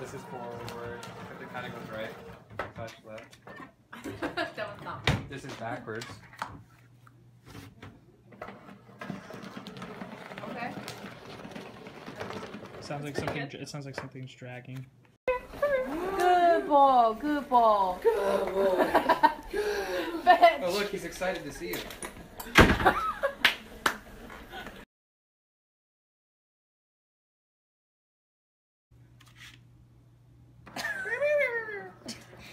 This is forward. If it kind of goes right. Touch left. that was not. This is backwards. Okay. Sounds like something. It sounds like something's dragging. Good ball. Good ball. Good ball. Oh look, he's excited to see you.